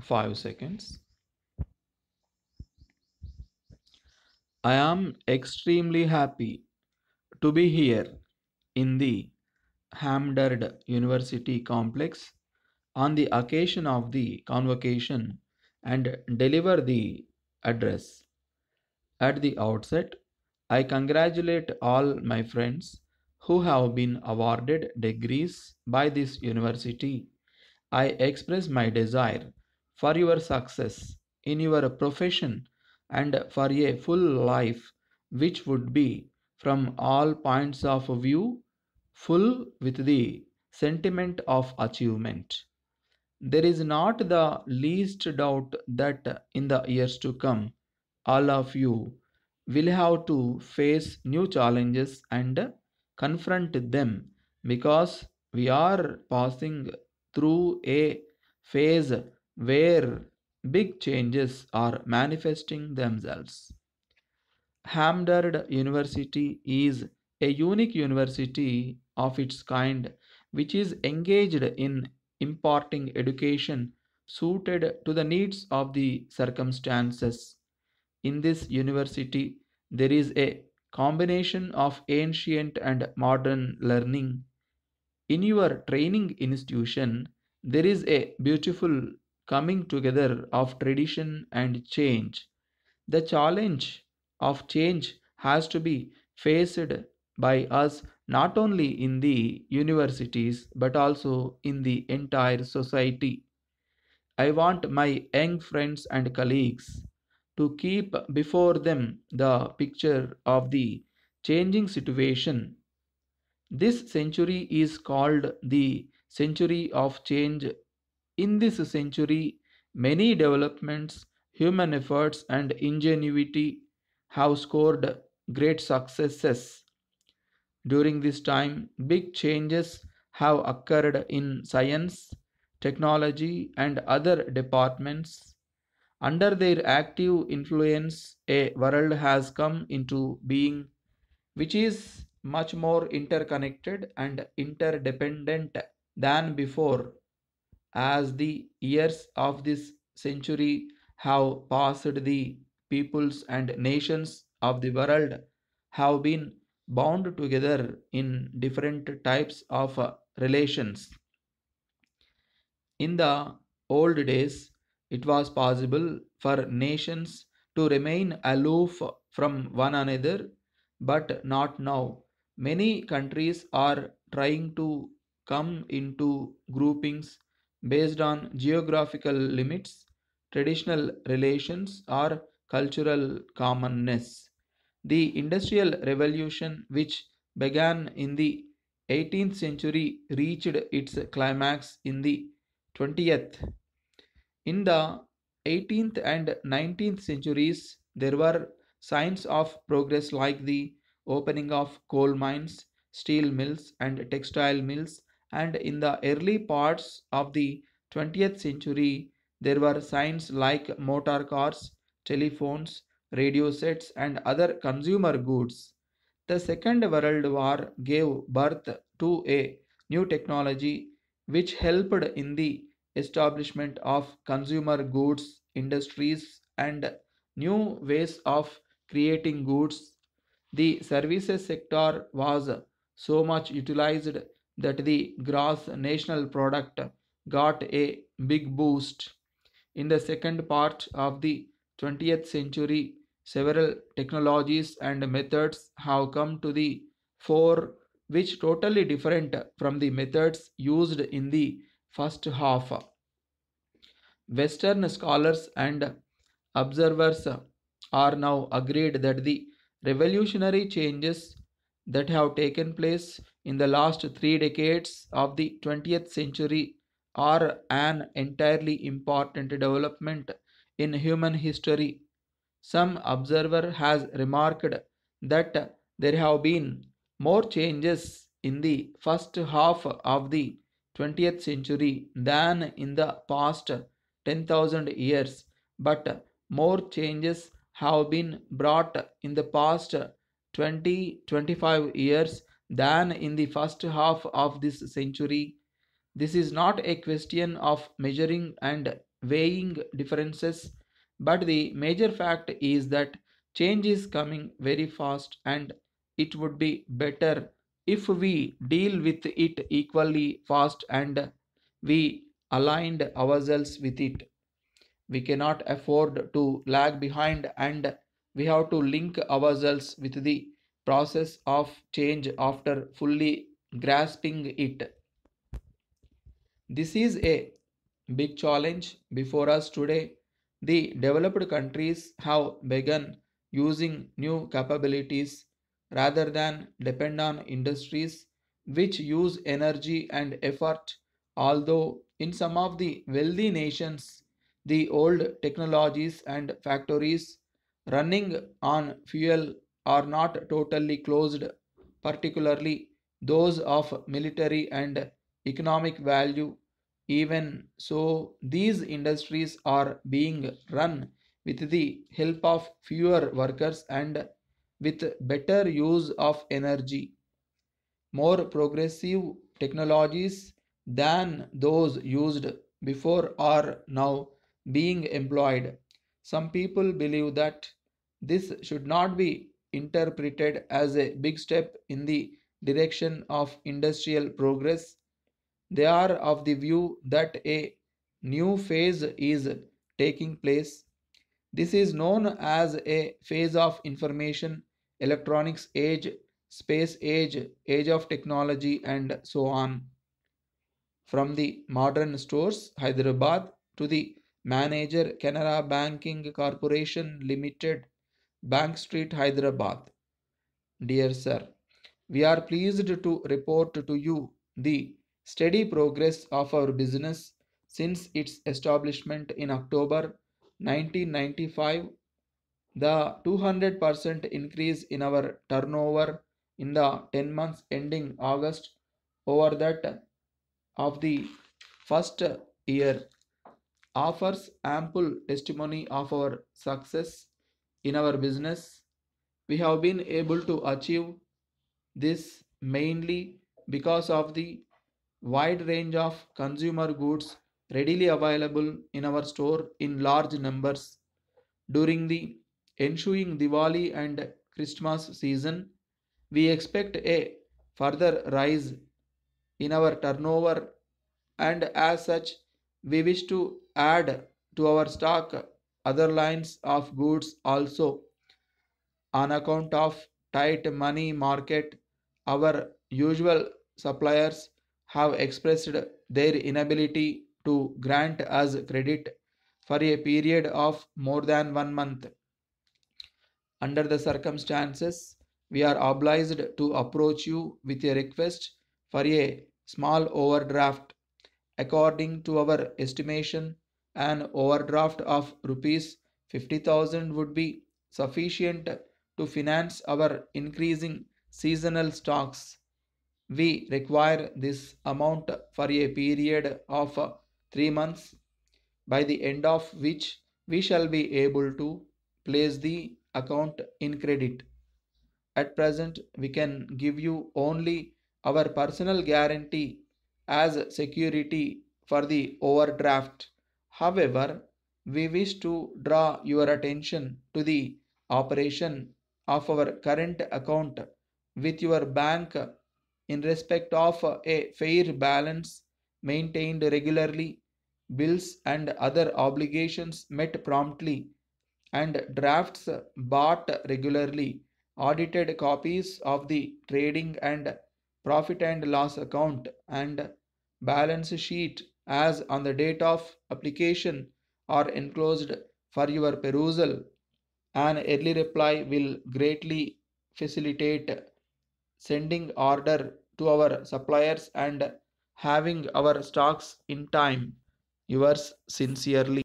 5 seconds. I am extremely happy to be here in the Hamdard University complex on the occasion of the convocation and deliver the address. At the outset, I congratulate all my friends who have been awarded degrees by this university. I express my desire for your success in your profession and for a full life which would be, from all points of view, full with the sentiment of achievement. There is not the least doubt that in the years to come, all of you will have to face new challenges and confront them because we are passing through a phase where big changes are manifesting themselves. Hamdard University is a unique university of its kind which is engaged in imparting education suited to the needs of the circumstances. In this university, there is a combination of ancient and modern learning. In your training institution, there is a beautiful coming together of tradition and change. The challenge of change has to be faced by us not only in the universities but also in the entire society. I want my young friends and colleagues to keep before them the picture of the changing situation. This century is called the century of change. In this century, many developments, human efforts, and ingenuity have scored great successes. During this time, big changes have occurred in science, technology, and other departments. Under their active influence, a world has come into being which is much more interconnected and interdependent than before. As the years of this century have passed, the peoples and nations of the world have been bound together in different types of uh, relations. In the old days, it was possible for nations to remain aloof from one another, but not now. Many countries are trying to come into groupings based on geographical limits, traditional relations, or cultural commonness. The Industrial Revolution, which began in the 18th century, reached its climax in the 20th. In the 18th and 19th centuries, there were signs of progress like the opening of coal mines, steel mills, and textile mills. And in the early parts of the 20th century, there were signs like motor cars, telephones, radio sets, and other consumer goods. The Second World War gave birth to a new technology which helped in the establishment of consumer goods industries and new ways of creating goods. The services sector was so much utilized that the gross national product got a big boost. In the second part of the 20th century, several technologies and methods have come to the fore which totally different from the methods used in the first half. Western scholars and observers are now agreed that the revolutionary changes that have taken place in the last three decades of the 20th century are an entirely important development in human history. Some observer has remarked that there have been more changes in the first half of the 20th century than in the past 10,000 years, but more changes have been brought in the past 20 25 years than in the first half of this century. This is not a question of measuring and weighing differences, but the major fact is that change is coming very fast and it would be better if we deal with it equally fast and we aligned ourselves with it. We cannot afford to lag behind and we have to link ourselves with the process of change after fully grasping it. This is a big challenge before us today. The developed countries have begun using new capabilities rather than depend on industries which use energy and effort. Although in some of the wealthy nations, the old technologies and factories running on fuel are not totally closed, particularly those of military and economic value. Even so, these industries are being run with the help of fewer workers and with better use of energy. More progressive technologies than those used before are now being employed. Some people believe that this should not be interpreted as a big step in the direction of industrial progress. They are of the view that a new phase is taking place. This is known as a phase of information, electronics age, space age, age of technology, and so on. From the modern stores, Hyderabad, to the manager Canara Banking Corporation Limited, Bank Street, Hyderabad. Dear Sir, we are pleased to report to you the steady progress of our business since its establishment in October 1995. The 200% increase in our turnover in the 10 months ending August over that of the first year offers ample testimony of our success in our business. We have been able to achieve this mainly because of the wide range of consumer goods readily available in our store in large numbers during the ensuing Diwali and Christmas season. We expect a further rise in our turnover and as such we wish to add to our stock other lines of goods also. On account of tight money market our usual suppliers have expressed their inability to grant us credit for a period of more than one month. Under the circumstances we are obliged to approach you with a request for a small overdraft. According to our estimation an overdraft of rupees 50000 would be sufficient to finance our increasing seasonal stocks. We require this amount for a period of uh, three months, by the end of which we shall be able to place the account in credit. At present, we can give you only our personal guarantee as security for the overdraft. However, we wish to draw your attention to the operation of our current account with your bank in respect of a fair balance maintained regularly, bills and other obligations met promptly, and drafts bought regularly, audited copies of the trading and profit and loss account, and balance sheet as on the date of application are enclosed for your perusal. An early reply will greatly facilitate sending order to our suppliers and having our stocks in time. Yours sincerely.